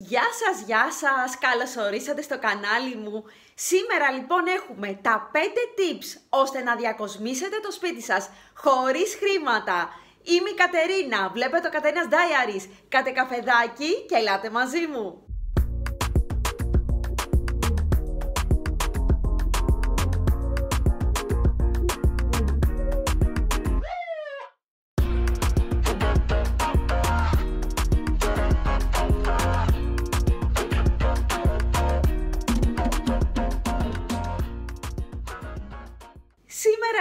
Γεια σας, γεια σας, καλώς ορίσατε στο κανάλι μου. Σήμερα λοιπόν έχουμε τα 5 tips ώστε να διακοσμήσετε το σπίτι σας χωρίς χρήματα. Είμαι η Κατερίνα, βλέπετε το Κατερίνας Diaries. Κάτε καφεδάκι και ελάτε μαζί μου.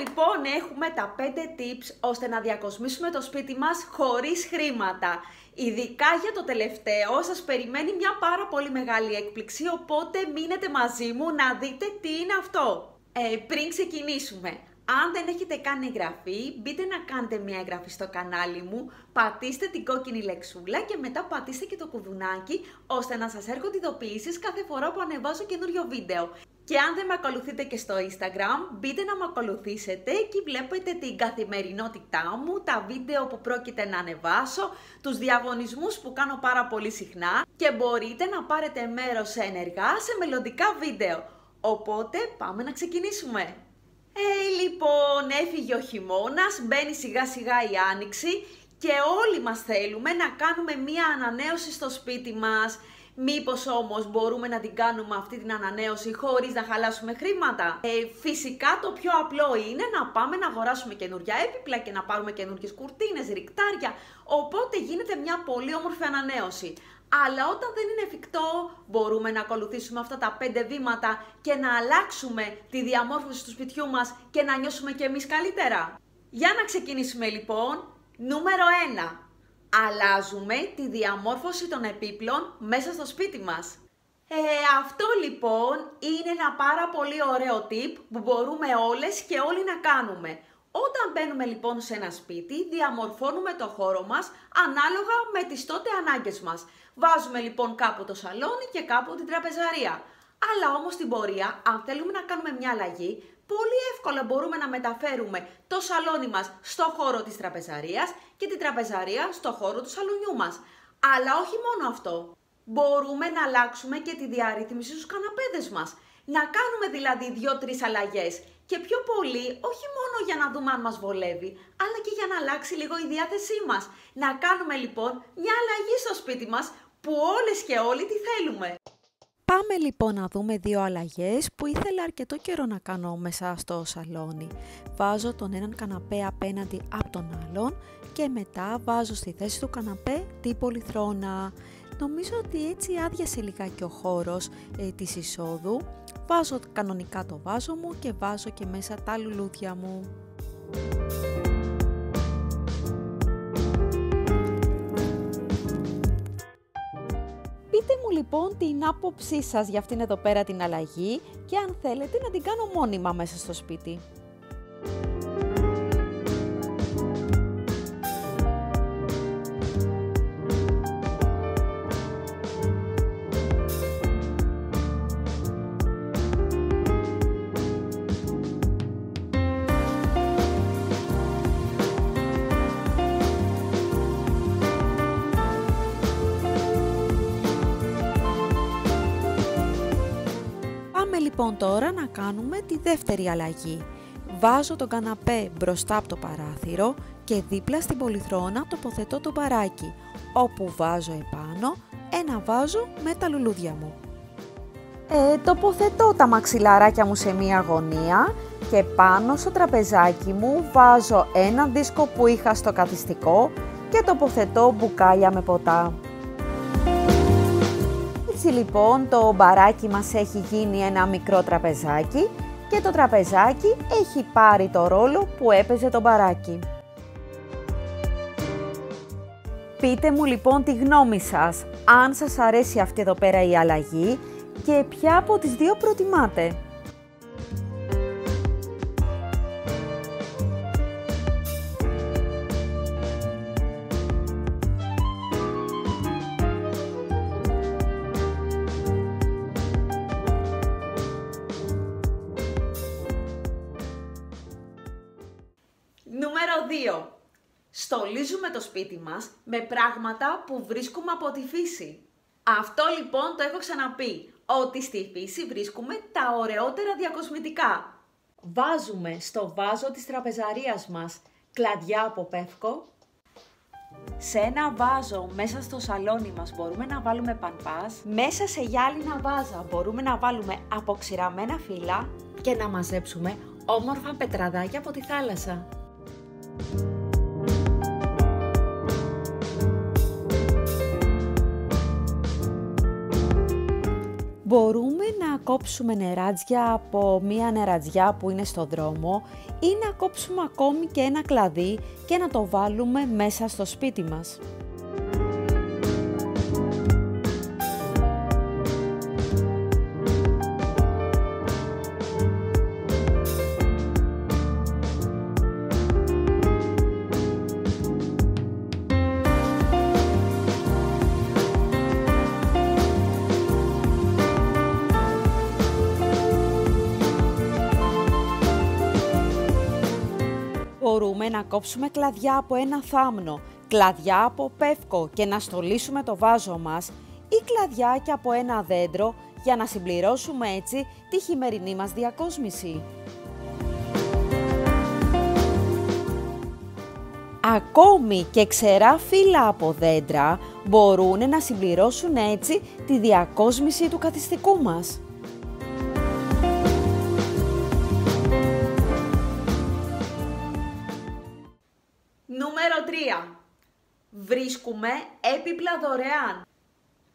Λοιπόν έχουμε τα 5 tips ώστε να διακοσμήσουμε το σπίτι μας χωρίς χρήματα. Ειδικά για το τελευταίο σας περιμένει μια πάρα πολύ μεγάλη έκπληξη, οπότε μείνετε μαζί μου να δείτε τι είναι αυτό. Ε, πριν ξεκινήσουμε, αν δεν έχετε κάνει εγγραφή, μπείτε να κάνετε μια εγγραφή στο κανάλι μου, πατήστε την κόκκινη λεξούλα και μετά πατήστε και το κουδουνάκι, ώστε να σας έρχονται ειδοποιήσεις κάθε φορά που ανεβάζω καινούριο βίντεο. Και αν δεν με ακολουθείτε και στο Instagram, μπείτε να με ακολουθήσετε. Εκεί βλέπετε την καθημερινότητά μου, τα βίντεο που πρόκειται να ανεβάσω, τους διαγωνισμούς που κάνω πάρα πολύ συχνά και μπορείτε να πάρετε μέρος ενεργά σε μελλοντικά βίντεο. Οπότε πάμε να ξεκινήσουμε. Ε, λοιπόν, έφυγε ο χειμώνας, μπαίνει σιγά σιγά η άνοιξη και όλοι μας θέλουμε να κάνουμε μία ανανέωση στο σπίτι μας. Μήπως όμως μπορούμε να την κάνουμε αυτή την ανανέωση χωρίς να χαλάσουμε χρήματα; Ε, φυσικά το πιο απλό είναι να πάμε να αγοράσουμε καινούργια έπιπλα και να πάρουμε καινούργιες κουρτίνες, ρικτάρια, οπότε γίνεται μια πολύ όμορφη ανανέωση. Αλλά όταν δεν είναι εφικτό, μπορούμε να ακολουθήσουμε αυτά τα πέντε βήματα και να αλλάξουμε τη διαμόρφωση του σπιτιού μας και να νιώσουμε κι εμείς καλύτερα. Για να ξεκινήσουμε λοιπόν, νούμερο 1 αλλάζουμε τη διαμόρφωση των επίπλων μέσα στο σπίτι μας. Ε, αυτό λοιπόν είναι ένα πάρα πολύ ωραίο tip που μπορούμε όλες και όλοι να κάνουμε. Όταν μπαίνουμε λοιπόν σε ένα σπίτι, διαμορφώνουμε το χώρο μας ανάλογα με τις τότε ανάγκες μας. Βάζουμε λοιπόν κάπου το σαλόνι και κάπου την τραπεζαρία. Αλλά όμως στην πορεία, αν θέλουμε να κάνουμε μια αλλαγή, πολύ εύκολα μπορούμε να μεταφέρουμε το σαλόνι μας στο χώρο της τραπεζαρίας και την τραπεζαρία στο χώρο του σαλονιού μας. Αλλά όχι μόνο αυτό. Μπορούμε να αλλάξουμε και τη διαρρύθμιση στους καναπέδες μας. Να κάνουμε δηλαδή δύο-τρεις αλλαγές και πιο πολύ όχι μόνο για να δούμε αν μας βολεύει, αλλά και για να αλλάξει λίγο η διάθεσή μας. Να κάνουμε λοιπόν μια αλλαγή στο σπίτι μας που όλες και όλοι τι θέλουμε. Πάμε λοιπόν να δούμε δύο αλλαγές που ήθελα αρκετό καιρό να κάνω μέσα στο σαλόνι. Βάζω τον έναν καναπέ απέναντι από τον άλλον και μετά βάζω στη θέση του καναπέ την πολυθρόνα. Νομίζω ότι έτσι άδειασε λιγάκι ο χώρος ε, της εισόδου. Βάζω κανονικά το βάζο μου και βάζω και μέσα τα λουλούδια μου. Πείτε μου λοιπόν την άποψή σας για αυτήν εδώ πέρα την αλλαγή και αν θέλετε να την κάνω μόνιμα μέσα στο σπίτι. Λοιπόν τώρα να κάνουμε τη δεύτερη αλλαγή. Βάζω τον καναπέ μπροστά από το παράθυρο και δίπλα στην πολυθρόνα τοποθετώ το μπαράκι, όπου βάζω επάνω ένα βάζο με τα λουλούδια μου. Ε, τοποθετώ τα μαξιλαράκια μου σε μία γωνία και πάνω στο τραπεζάκι μου βάζω ένα δίσκο που είχα στο καθιστικό και τοποθετώ μπουκάλια με ποτά. Έτσι λοιπόν το μπαράκι μας έχει γίνει ένα μικρό τραπεζάκι και το τραπεζάκι έχει πάρει το ρόλο που έπαιζε το μπαράκι. Πείτε μου λοιπόν τη γνώμη σας, αν σας αρέσει αυτή εδώ πέρα η αλλαγή και ποια από τις δύο προτιμάτε; Στολίζουμε το σπίτι μας με πράγματα που βρίσκουμε από τη φύση. Αυτό λοιπόν το έχω ξαναπεί, ότι στη φύση βρίσκουμε τα ωραιότερα διακοσμητικά. Βάζουμε στο βάζο της τραπεζαρίας μας κλαδιά από πεύκο. Σε ένα βάζο μέσα στο σαλόνι μας μπορούμε να βάλουμε πανπάς. Μέσα σε γυάλινα βάζα μπορούμε να βάλουμε αποξηραμένα φύλλα και να μαζέψουμε όμορφα πετραδάκια από τη θάλασσα. Μπορούμε να κόψουμε νεράτζια από μία νερατζιά που είναι στο δρόμο ή να κόψουμε ακόμη και ένα κλαδί και να το βάλουμε μέσα στο σπίτι μας; Μπορούμε να κόψουμε κλαδιά από ένα θάμνο, κλαδιά από πεύκο και να στολίσουμε το βάζο μας ή κλαδιά και από ένα δέντρο για να συμπληρώσουμε έτσι τη χειμερινή μας διακόσμηση. Ακόμη και ξερά φύλλα από δέντρα μπορούν να συμπληρώσουν έτσι τη διακόσμηση του καθιστικού μας. Βρίσκουμε έπιπλα δωρεάν.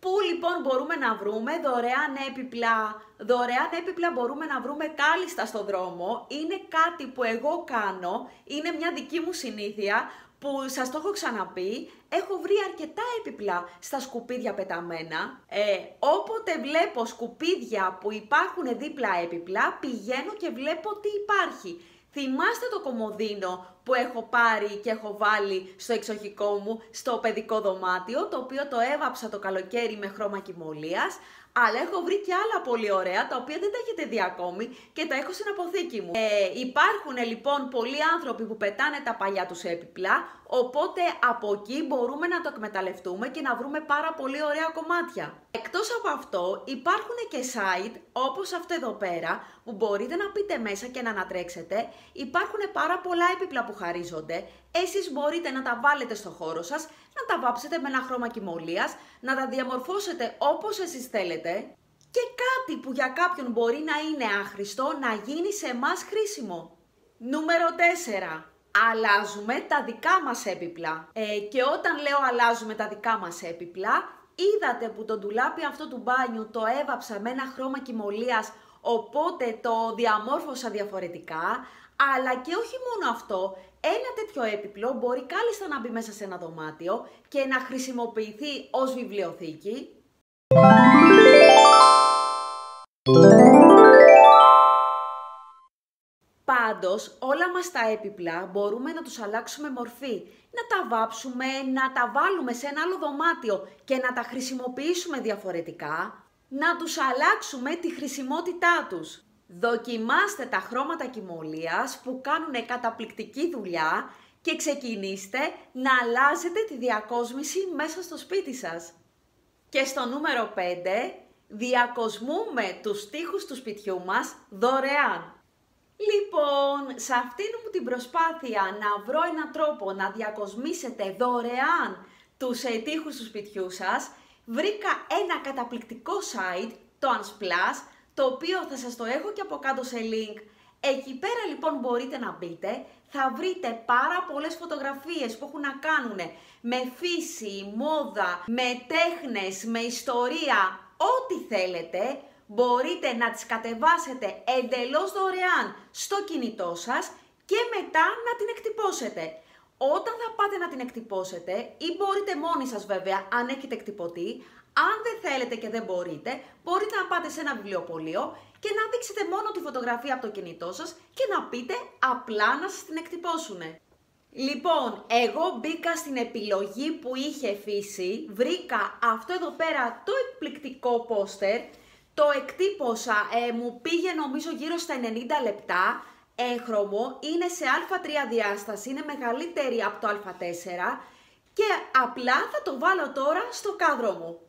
Πού λοιπόν μπορούμε να βρούμε δωρεάν έπιπλα; Δωρεάν έπιπλα μπορούμε να βρούμε κάλλιστα στο δρόμο. Είναι κάτι που εγώ κάνω, είναι μια δική μου συνήθεια που σας το έχω ξαναπεί. Έχω βρει αρκετά έπιπλα στα σκουπίδια πεταμένα. Ε, όποτε βλέπω σκουπίδια που υπάρχουν δίπλα έπιπλα, πηγαίνω και βλέπω τι υπάρχει. Θυμάστε το κομμωδίνο που έχω πάρει και έχω βάλει στο εξοχικό μου, στο παιδικό δωμάτιο, το οποίο το έβαψα το καλοκαίρι με χρώμα κοιμωλίας, αλλά έχω βρει και άλλα πολύ ωραία, τα οποία δεν τα έχετε δει ακόμη και τα έχω στην αποθήκη μου. Ε, υπάρχουν λοιπόν πολλοί άνθρωποι που πετάνε τα παλιά τους έπιπλα, οπότε από εκεί μπορούμε να το εκμεταλλευτούμε και να βρούμε πάρα πολύ ωραία κομμάτια. Εκτός από αυτό υπάρχουν και site όπως αυτό εδώ πέρα που μπορείτε να πείτε μέσα και να ανατρέξετε. Υπάρχουν πάρα πολλά έπιπλα που χαρίζονται. Εσείς μπορείτε να τα βάλετε στο χώρο σας, να τα βάψετε με ένα χρώμα κοιμωλίας, να τα διαμορφώσετε όπως εσείς θέλετε και κάτι που για κάποιον μπορεί να είναι άχρηστο να γίνει σε εμάς χρήσιμο. Νούμερο 4. Αλλάζουμε τα δικά μας έπιπλα. Ε, και όταν λέω αλλάζουμε τα δικά μας έπιπλα, είδατε που το ντουλάπι αυτό του μπάνιου το έβαψα με ένα χρώμα κοιμωλίας, οπότε το διαμόρφωσα διαφορετικά, αλλά και όχι μόνο αυτό, ένα τέτοιο έπιπλο μπορεί κάλλιστα να μπει μέσα σε ένα δωμάτιο και να χρησιμοποιηθεί ως βιβλιοθήκη. Πάντως, όλα μας τα έπιπλα μπορούμε να τους αλλάξουμε μορφή, να τα βάψουμε, να τα βάλουμε σε ένα άλλο δωμάτιο και να τα χρησιμοποιήσουμε διαφορετικά, να τους αλλάξουμε τη χρησιμότητά τους. Δοκιμάστε τα χρώματα κοιμωλίας που κάνουν καταπληκτική δουλειά και ξεκινήστε να αλλάζετε τη διακόσμηση μέσα στο σπίτι σας. Και στο νούμερο 5, διακοσμούμε τους τοίχους του σπιτιού μας δωρεάν. Λοιπόν, σε αυτήν μου την προσπάθεια να βρω έναν τρόπο να διακοσμήσετε δωρεάν τους ε, τοίχους του σπιτιού σας, βρήκα ένα καταπληκτικό site, το Unsplash, το οποίο θα σας το έχω και από κάτω σε link. Εκεί πέρα λοιπόν μπορείτε να μπείτε, θα βρείτε πάρα πολλές φωτογραφίες που έχουν να κάνουν με φύση, μόδα, με τέχνες, με ιστορία, ό,τι θέλετε, μπορείτε να τις κατεβάσετε εντελώς δωρεάν στο κινητό σας και μετά να την εκτυπώσετε. Όταν θα πάτε να την εκτυπώσετε ή μπορείτε μόνοι σας βέβαια αν έχετε εκτυπωτή, αν δεν θέλετε και δεν μπορείτε, μπορείτε να πάτε σε ένα βιβλιοπωλείο και να δείξετε μόνο τη φωτογραφία από το κινητό σας και να πείτε απλά να σας την εκτυπώσουν. Λοιπόν, εγώ μπήκα στην επιλογή που είχε φύση, βρήκα αυτό εδώ πέρα το εκπληκτικό πόστερ, το εκτύπωσα, ε, μου πήγε νομίζω γύρω στα 90 λεπτά, έγχρωμο, είναι σε α3 διάσταση, είναι μεγαλύτερη από το α4 και απλά θα το βάλω τώρα στο κάδρο μου.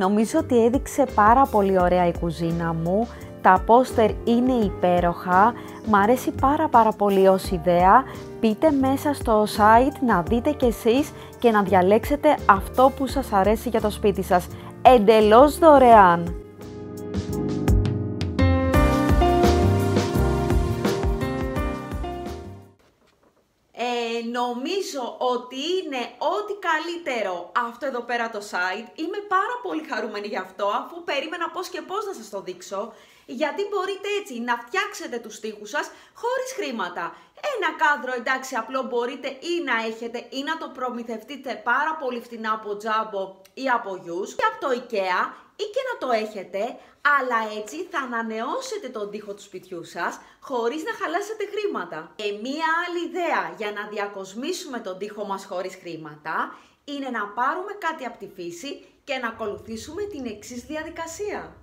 Νομίζω ότι έδειξε πάρα πολύ ωραία η κουζίνα μου. Τα πόστερ είναι υπέροχα. Μ' αρέσει πάρα πάρα πολύ ως ιδέα. Πείτε μέσα στο site να δείτε κι εσείς και να διαλέξετε αυτό που σας αρέσει για το σπίτι σας. Εντελώς δωρεάν! Νομίζω ότι είναι ό,τι καλύτερο αυτό εδώ πέρα το site. Είμαι πάρα πολύ χαρούμενη γι' αυτό, αφού περίμενα πώς και πώς να σας το δείξω. Γιατί μπορείτε έτσι να φτιάξετε τους στίχους σας χωρίς χρήματα. Ένα κάδρο εντάξει απλό μπορείτε ή να έχετε ή να το προμηθευτείτε πάρα πολύ φτηνά από τζάμπο ή από γιους ή από το IKEA ή και να το έχετε, αλλά έτσι θα ανανεώσετε τον τοίχο του σπιτιού σας χωρίς να χαλάσετε χρήματα. Και μία άλλη ιδέα για να διακοσμήσουμε τον τοίχο μας χωρίς χρήματα είναι να πάρουμε κάτι από τη φύση και να ακολουθήσουμε την εξής διαδικασία.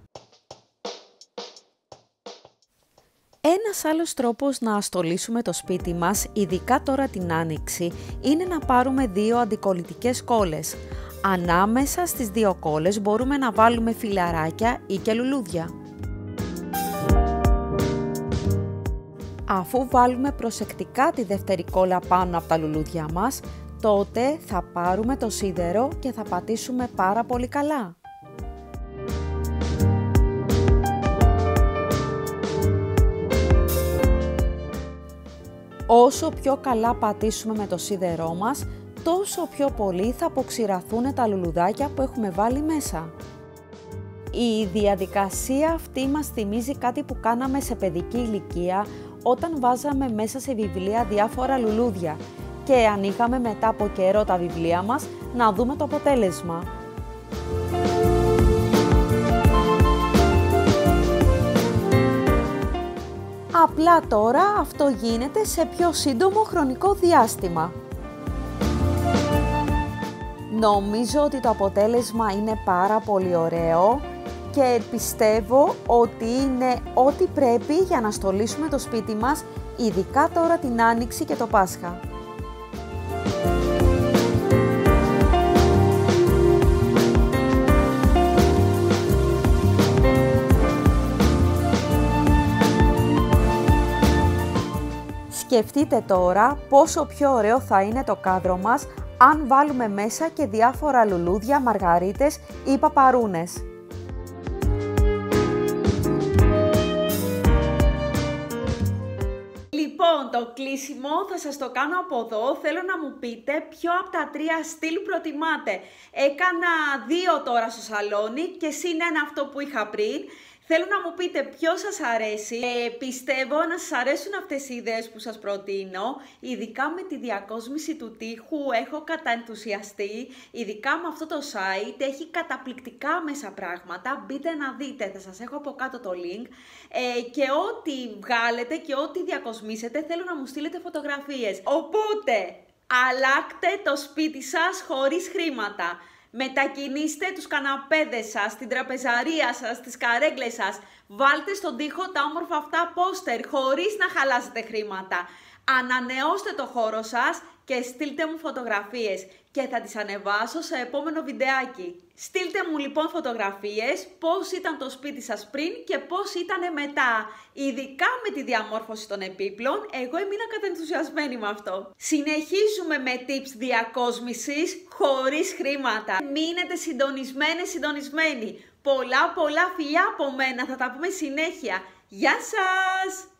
Ένας άλλος τρόπος να αστολίσουμε το σπίτι μας, ειδικά τώρα την άνοιξη, είναι να πάρουμε δύο αντικολλητικές κόλλες. Ανάμεσα στις δύο κόλλες μπορούμε να βάλουμε φιλαράκια ή και λουλούδια. Αφού βάλουμε προσεκτικά τη δεύτερη κόλλα πάνω από τα λουλούδια μας, τότε θα πάρουμε το σίδερο και θα πατήσουμε πάρα πολύ καλά. Όσο πιο καλά πατήσουμε με το σίδερό μας, τόσο πιο πολύ θα αποξηραθούν τα λουλουδάκια που έχουμε βάλει μέσα. Η διαδικασία αυτή μας θυμίζει κάτι που κάναμε σε παιδική ηλικία όταν βάζαμε μέσα σε βιβλία διάφορα λουλούδια και ανοίγαμε μετά από καιρό τα βιβλία μας να δούμε το αποτέλεσμα. Απλά τώρα αυτό γίνεται σε πιο σύντομο χρονικό διάστημα. Νομίζω ότι το αποτέλεσμα είναι πάρα πολύ ωραίο και πιστεύω ότι είναι ό,τι πρέπει για να στολίσουμε το σπίτι μας, ειδικά τώρα την Άνοιξη και το Πάσχα. Σκεφτείτε τώρα πόσο πιο ωραίο θα είναι το κάδρο μας αν βάλουμε μέσα και διάφορα λουλούδια, μαργαρίτες ή παπαρούνες. Λοιπόν, το κλείσιμο θα σας το κάνω από εδώ. Θέλω να μου πείτε ποιο από τα τρία στυλ προτιμάτε. Έκανα δύο τώρα στο σαλόνι και συν ένα αυτό που είχα πριν. Θέλω να μου πείτε ποιο σας αρέσει. Ε, πιστεύω να σας αρέσουν αυτές οι ιδέες που σας προτείνω. Ειδικά με τη διακόσμηση του τείχου έχω καταενθουσιαστεί. Ειδικά με αυτό το site έχει καταπληκτικά μέσα πράγματα. Μπείτε να δείτε, θα σας έχω από κάτω το link. Ε, και ό,τι βγάλετε και ό,τι διακοσμήσετε θέλω να μου στείλετε φωτογραφίες. Οπότε, αλλάξτε το σπίτι σας χωρίς χρήματα. Μετακινήστε τους καναπέδες σας, την τραπεζαρία σας, τις καρέγκλες σας. Βάλτε στον τοίχο τα όμορφα αυτά πόστερ χωρίς να χαλάσετε χρήματα. Ανανεώστε το χώρο σας και στείλτε μου φωτογραφίες και θα τις ανεβάσω σε επόμενο βιντεάκι. Στείλτε μου λοιπόν φωτογραφίες πώς ήταν το σπίτι σας πριν και πώς ήταν μετά. Ειδικά με τη διαμόρφωση των επίπλων, εγώ έμεινα κατενθουσιασμένη με αυτό. Συνεχίζουμε με tips διακόσμησης χωρίς χρήματα. Μείνετε συντονισμένοι, συντονισμένοι. Πολλά πολλά φιλιά από μένα, θα τα πούμε συνέχεια. Γεια σας!